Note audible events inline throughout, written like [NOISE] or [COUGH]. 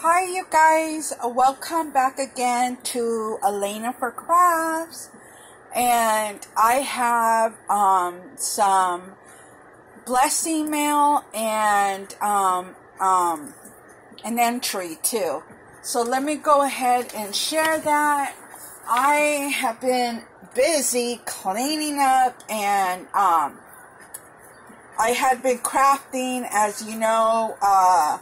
Hi, you guys. Welcome back again to Elena for Crafts. And I have um, some blessing mail and um, um, an entry too. So let me go ahead and share that. I have been busy cleaning up and um, I had been crafting, as you know. Uh,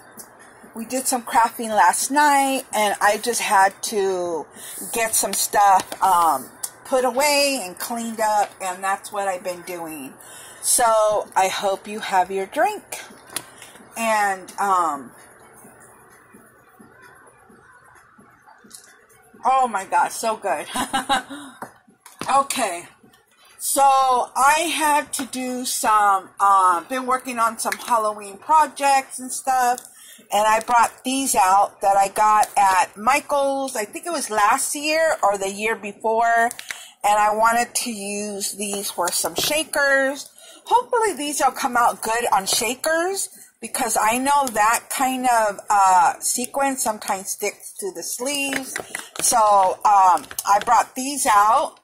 we did some crafting last night, and I just had to get some stuff um, put away and cleaned up, and that's what I've been doing. So I hope you have your drink. And um, oh my god, so good. [LAUGHS] okay. So I had to do some, uh, been working on some Halloween projects and stuff. And I brought these out that I got at Michael's, I think it was last year or the year before. And I wanted to use these for some shakers. Hopefully these will come out good on shakers because I know that kind of uh, sequins sometimes sticks to the sleeves. So um, I brought these out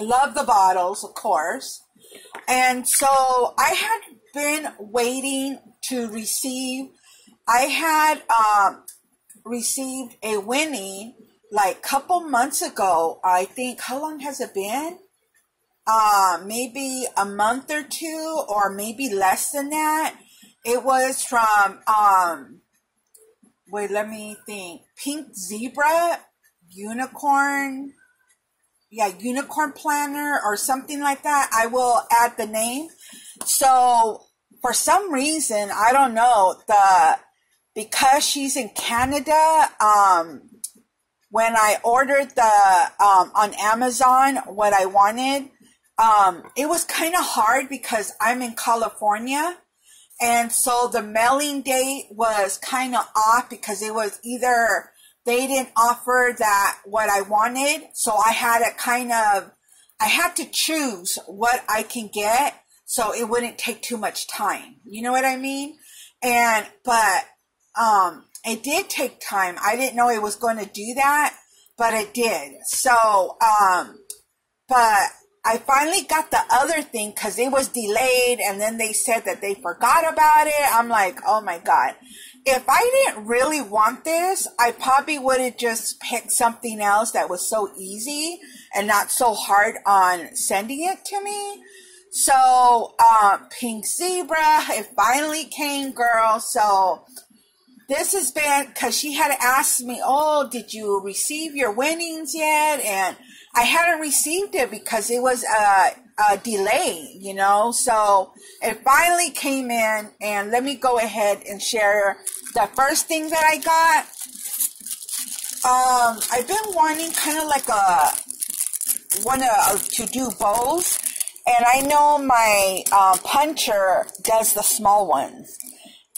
Love the bottles, of course. And so I had been waiting to receive, I had um, received a winning like couple months ago. I think, how long has it been? Uh, maybe a month or two, or maybe less than that. It was from, um, wait, let me think. Pink Zebra, Unicorn, yeah, unicorn planner or something like that. I will add the name. So for some reason, I don't know, the because she's in Canada, um, when I ordered the um, on Amazon what I wanted, um, it was kind of hard because I'm in California. And so the mailing date was kind of off because it was either they didn't offer that what I wanted. So I had to kind of, I had to choose what I can get so it wouldn't take too much time. You know what I mean? And, but, um, it did take time. I didn't know it was going to do that, but it did. So, um, but I finally got the other thing because it was delayed and then they said that they forgot about it. I'm like, oh my God if I didn't really want this, I probably would have just picked something else that was so easy and not so hard on sending it to me. So, uh, Pink Zebra, it finally came, girl. So, this has been because she had asked me, Oh, did you receive your winnings yet? And I hadn't received it because it was a, a delay, you know. So it finally came in, and let me go ahead and share the first thing that I got. Um, I've been wanting kind of like a one uh, to do bows, and I know my uh, puncher does the small ones,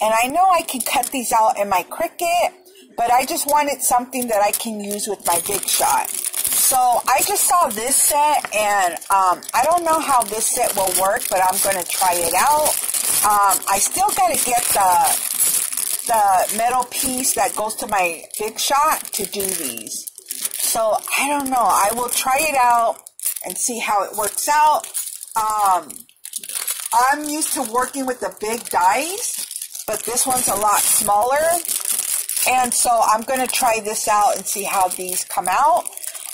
and I know I can cut these out in my Cricut, but I just wanted something that I can use with my Big Shot. So I just saw this set, and um, I don't know how this set will work, but I'm going to try it out. Um, I still got to get the the metal piece that goes to my Big Shot to do these. So I don't know. I will try it out and see how it works out. Um, I'm used to working with the big dies, but this one's a lot smaller. And so I'm going to try this out and see how these come out.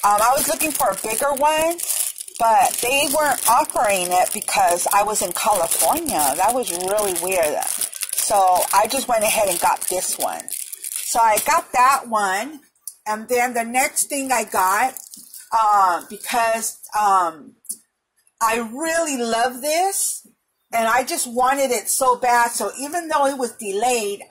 Um, I was looking for a bigger one, but they weren't offering it because I was in California. That was really weird. So I just went ahead and got this one. So I got that one. And then the next thing I got, um, because um, I really love this and I just wanted it so bad. So even though it was delayed,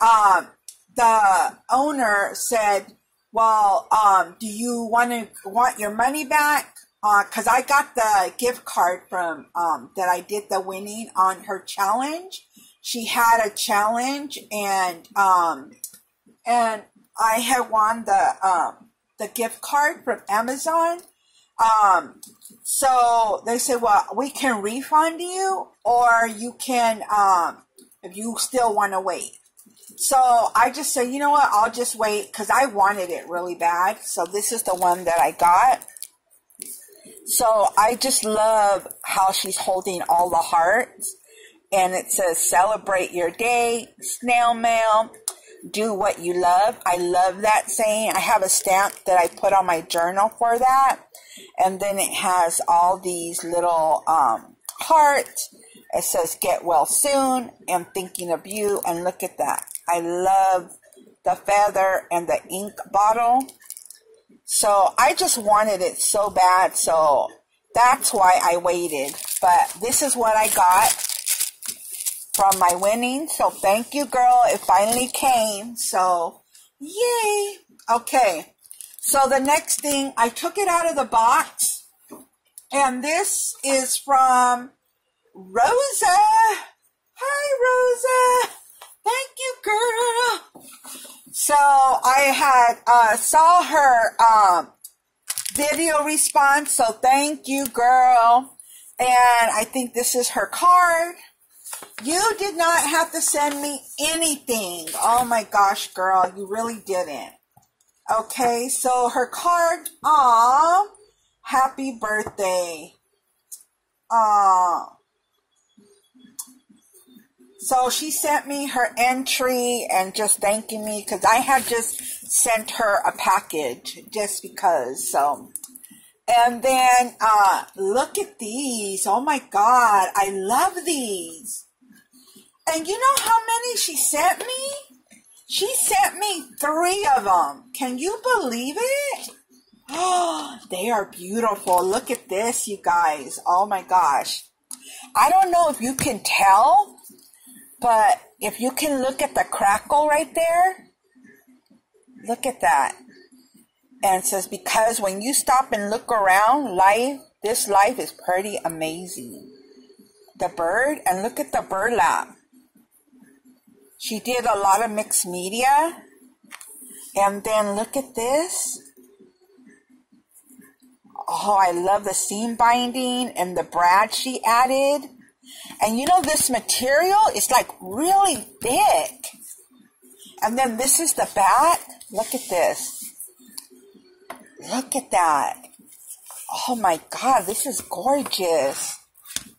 um, the owner said, well, um, do you want to want your money back? Because uh, I got the gift card from um, that I did the winning on her challenge. She had a challenge, and um, and I had won the um, the gift card from Amazon. Um, so they say, well, we can refund you, or you can, um, if you still want to wait. so I just said, you know what? I'll just wait because I wanted it really bad. So this is the one that I got. So I just love how she's holding all the hearts. And it says, celebrate your day, snail mail, do what you love. I love that saying. I have a stamp that I put on my journal for that. And then it has all these little um, hearts. It says, get well soon. I'm thinking of you. And look at that. I love the feather and the ink bottle. So I just wanted it so bad. So that's why I waited. But this is what I got from my winning. So thank you, girl. It finally came. So yay. Okay. So the next thing, I took it out of the box. And this is from Rosa. Hi, Rosa. Thank you, girl. So I had uh, saw her um, video response. So thank you, girl. And I think this is her card. You did not have to send me anything. Oh my gosh, girl, you really didn't. Okay, so her card. Aw, happy birthday. Aw. So she sent me her entry and just thanking me because I had just sent her a package just because. So, and then uh, look at these. Oh my God, I love these. And you know how many she sent me? She sent me three of them. Can you believe it? Oh, [GASPS] they are beautiful. Look at this, you guys. Oh my gosh. I don't know if you can tell but if you can look at the crackle right there, look at that. And it says, because when you stop and look around, life, this life is pretty amazing. The bird, and look at the burlap. She did a lot of mixed media. And then look at this. Oh, I love the seam binding and the brad she added. And you know, this material is like really thick. And then this is the back. Look at this. Look at that. Oh my God, this is gorgeous.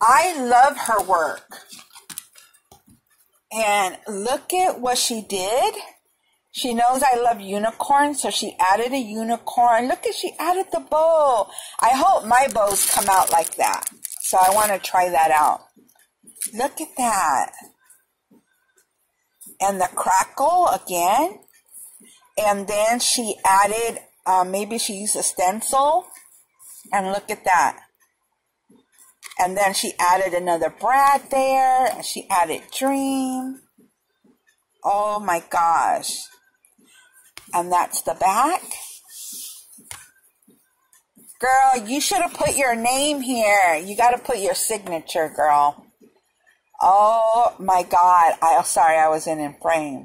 I love her work. And look at what she did. She knows I love unicorns, so she added a unicorn. Look at she added the bow. I hope my bows come out like that. So I want to try that out. Look at that. And the crackle again. And then she added, uh, maybe she used a stencil. And look at that. And then she added another Brad there. She added Dream. Oh my gosh. And that's the back. Girl, you should have put your name here. You got to put your signature, girl. Oh my God. I'm oh, sorry I was in in frame.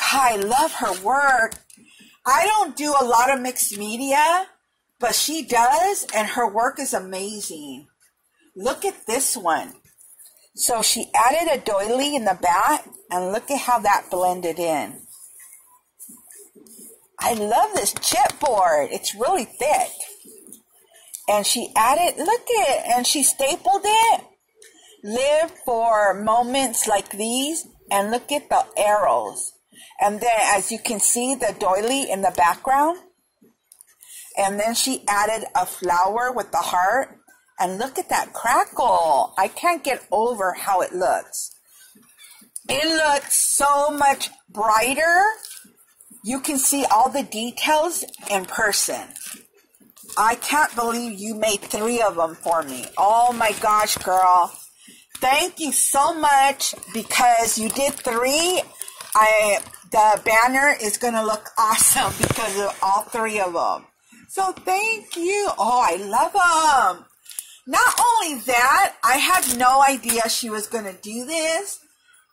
I love her work. I don't do a lot of mixed media, but she does, and her work is amazing. Look at this one. So she added a doily in the back, and look at how that blended in. I love this chipboard. It's really thick. And she added, look at it, and she stapled it live for moments like these and look at the arrows. And then as you can see the doily in the background. And then she added a flower with the heart. And look at that crackle. I can't get over how it looks. It looks so much brighter. You can see all the details in person. I can't believe you made three of them for me. Oh my gosh, girl. Thank you so much because you did three. I the banner is gonna look [LAUGHS] awesome because of all three of them. So thank you. Oh, I love them. Not only that, I had no idea she was gonna do this,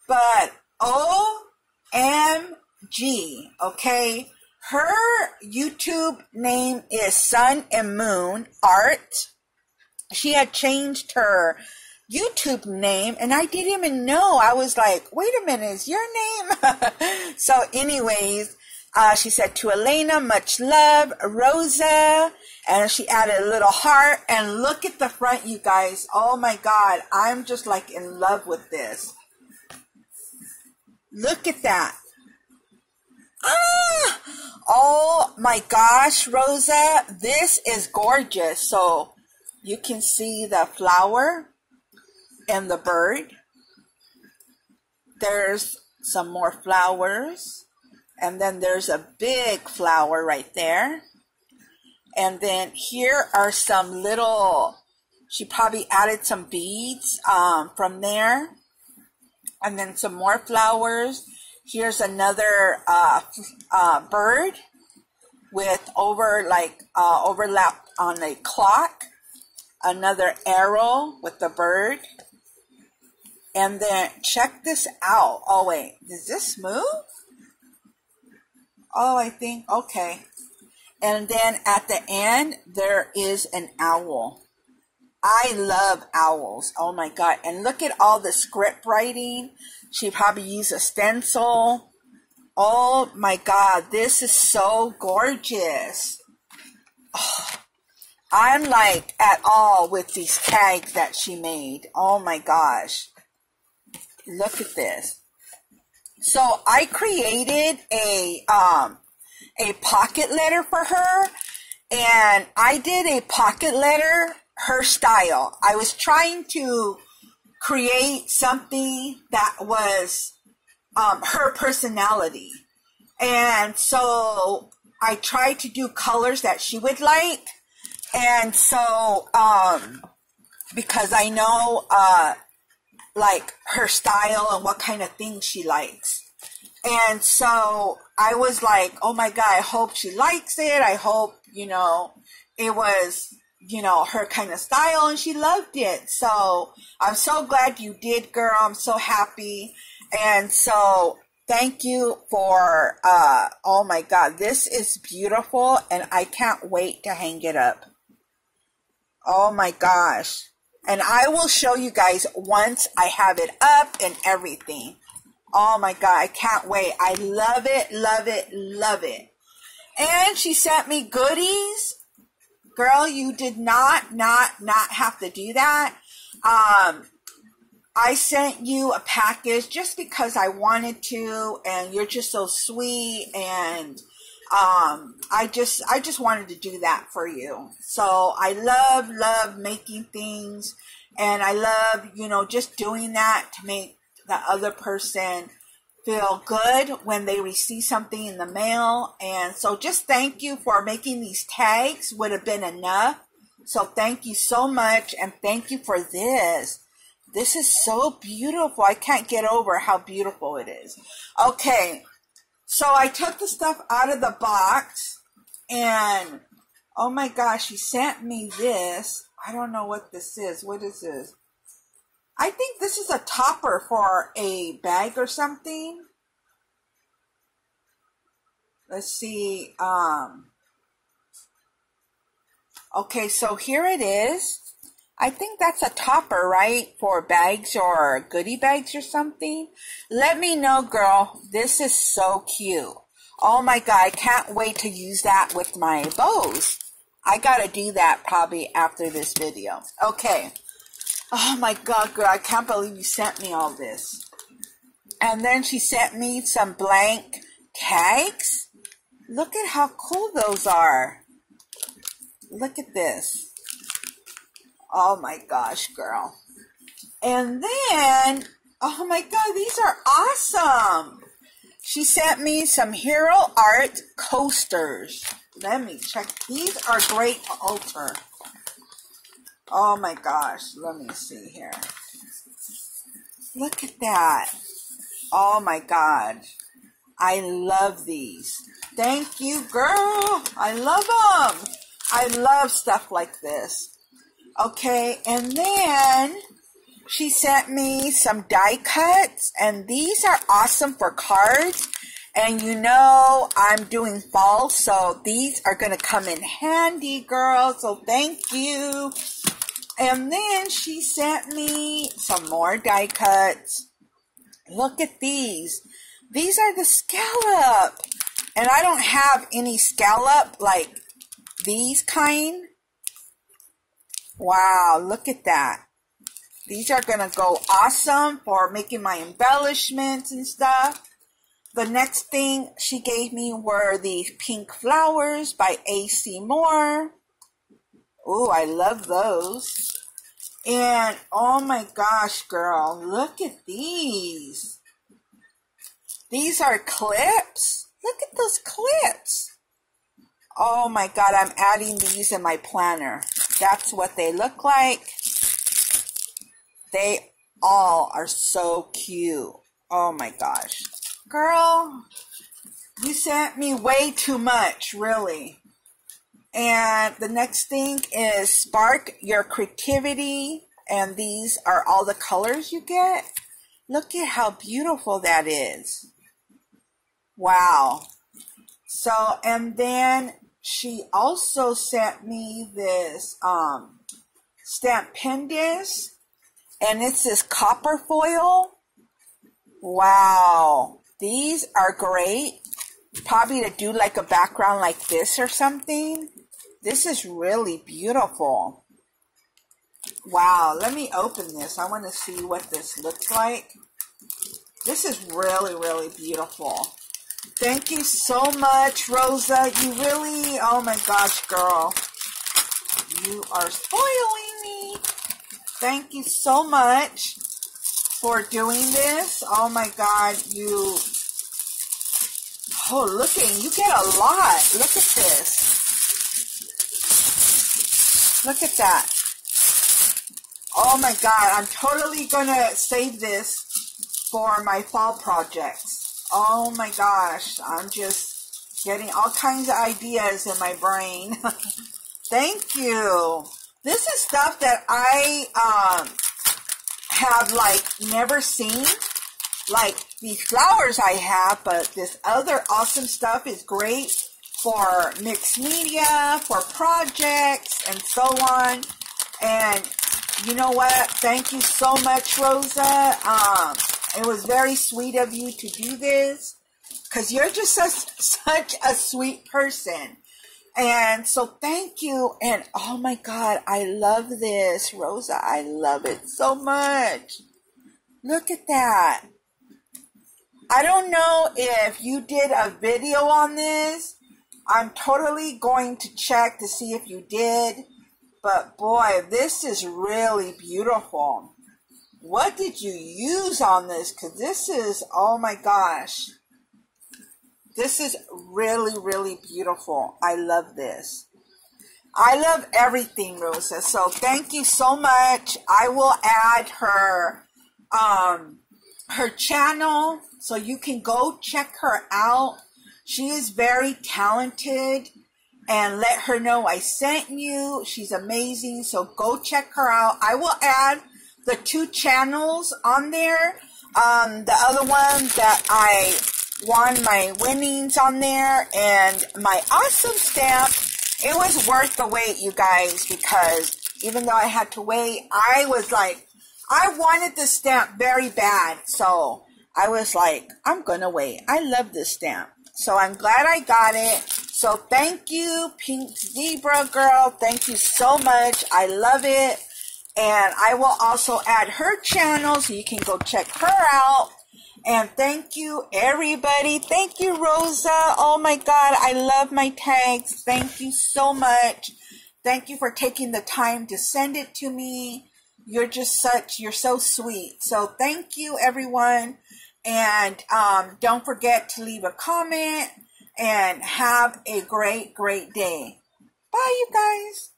but OMG, okay? Her YouTube name is Sun and Moon Art. She had changed her YouTube name, and I didn't even know. I was like, wait a minute, is your name? [LAUGHS] so, anyways, uh, she said to Elena, much love, Rosa, and she added a little heart. And look at the front, you guys. Oh my God, I'm just like in love with this. Look at that. Ah! Oh my gosh, Rosa, this is gorgeous. So you can see the flower and the bird. There's some more flowers. And then there's a big flower right there. And then here are some little, she probably added some beads um, from there. And then some more flowers. Here's another uh, uh, bird with over like uh, overlap on a clock. Another arrow with the bird. And then check this out. Oh wait, does this move? Oh, I think okay. And then at the end there is an owl. I love owls. Oh my god. And look at all the script writing. She probably used a stencil. Oh my god, this is so gorgeous. Oh, I'm like at all with these tags that she made. Oh my gosh. Look at this. So I created a um a pocket letter for her and I did a pocket letter her style. I was trying to create something that was um, her personality. And so I tried to do colors that she would like. And so, um, because I know, uh, like her style and what kind of things she likes. And so I was like, oh my God, I hope she likes it. I hope, you know, it was you know, her kind of style and she loved it. So I'm so glad you did, girl. I'm so happy. And so thank you for, uh, oh my God, this is beautiful and I can't wait to hang it up. Oh my gosh. And I will show you guys once I have it up and everything. Oh my God, I can't wait. I love it, love it, love it. And she sent me goodies girl, you did not, not, not have to do that. Um, I sent you a package just because I wanted to, and you're just so sweet, and um, I just, I just wanted to do that for you. So I love, love making things, and I love, you know, just doing that to make the other person feel good when they receive something in the mail. And so just thank you for making these tags would have been enough. So thank you so much and thank you for this. This is so beautiful. I can't get over how beautiful it is. Okay. So I took the stuff out of the box and oh my gosh, he sent me this. I don't know what this is. What is this? I think this is a topper for a bag or something. Let's see. Um, okay, so here it is. I think that's a topper, right? For bags or goodie bags or something. Let me know, girl. This is so cute. Oh my God, I can't wait to use that with my bows. I gotta do that probably after this video. Okay. Oh my God, girl, I can't believe you sent me all this. And then she sent me some blank tags. Look at how cool those are. Look at this. Oh my gosh, girl. And then, oh my God, these are awesome. She sent me some Hero Art coasters. Let me check. These are great alter. Oh my gosh, let me see here. Look at that. Oh my god. I love these. Thank you, girl. I love them. I love stuff like this. Okay, and then she sent me some die cuts, and these are awesome for cards. And you know, I'm doing fall, so these are going to come in handy, girl. So thank you. And then she sent me some more die cuts. Look at these. These are the scallop. And I don't have any scallop like these kind. Wow, look at that. These are going to go awesome for making my embellishments and stuff. The next thing she gave me were these pink flowers by A.C. Moore. Oh, I love those. And oh my gosh, girl, look at these. These are clips. Look at those clips. Oh my god, I'm adding these in my planner. That's what they look like. They all are so cute. Oh my gosh. Girl, you sent me way too much, really. And the next thing is spark your creativity. And these are all the colors you get. Look at how beautiful that is. Wow. So, and then she also sent me this um, stamp pendants. And it's this copper foil. Wow. These are great. Probably to do like a background like this or something. This is really beautiful. Wow, let me open this. I want to see what this looks like. This is really, really beautiful. Thank you so much, Rosa. You really, oh my gosh, girl. You are spoiling me. Thank you so much for doing this. Oh my God, you, oh, looking, you get a lot. Look at this. Look at that. Oh my god, I'm totally gonna save this for my fall projects. Oh my gosh, I'm just getting all kinds of ideas in my brain. [LAUGHS] Thank you. This is stuff that I um, have like never seen. Like these flowers I have, but this other awesome stuff is great for mixed media, for projects, and so on. And you know what? Thank you so much, Rosa. Um, it was very sweet of you to do this because you're just [LAUGHS] such, such a sweet person. And so thank you. And oh my God, I love this, Rosa. I love it so much. Look at that. I don't know if you did a video on this I'm totally going to check to see if you did. But boy, this is really beautiful. What did you use on this? Because this is, oh my gosh. This is really, really beautiful. I love this. I love everything, Rosa. So thank you so much. I will add her um her channel so you can go check her out. She is very talented and let her know I sent you. She's amazing. So go check her out. I will add the two channels on there. Um, the other one that I won my winnings on there and my awesome stamp. It was worth the wait, you guys, because even though I had to wait, I was like, I wanted this stamp very bad. So I was like, I'm going to wait. I love this stamp. So I'm glad I got it. So thank you, Pink Zebra Girl. Thank you so much. I love it. And I will also add her channel so you can go check her out. And thank you, everybody. Thank you, Rosa. Oh my God, I love my tags. Thank you so much. Thank you for taking the time to send it to me. You're just such, you're so sweet. So thank you, everyone. And um, don't forget to leave a comment and have a great, great day. Bye, you guys.